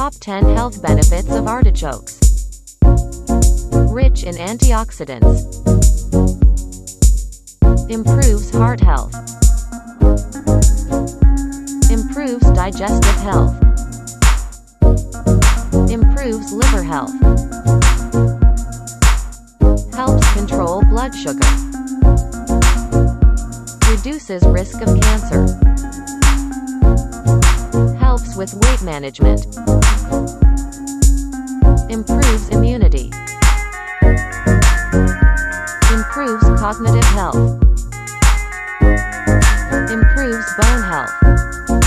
Top 10 health benefits of artichokes. Rich in antioxidants. Improves heart health. Improves digestive health. Improves liver health. Helps control blood sugar. Reduces risk of cancer. With weight management. Improves immunity. Improves cognitive health. Improves bone health.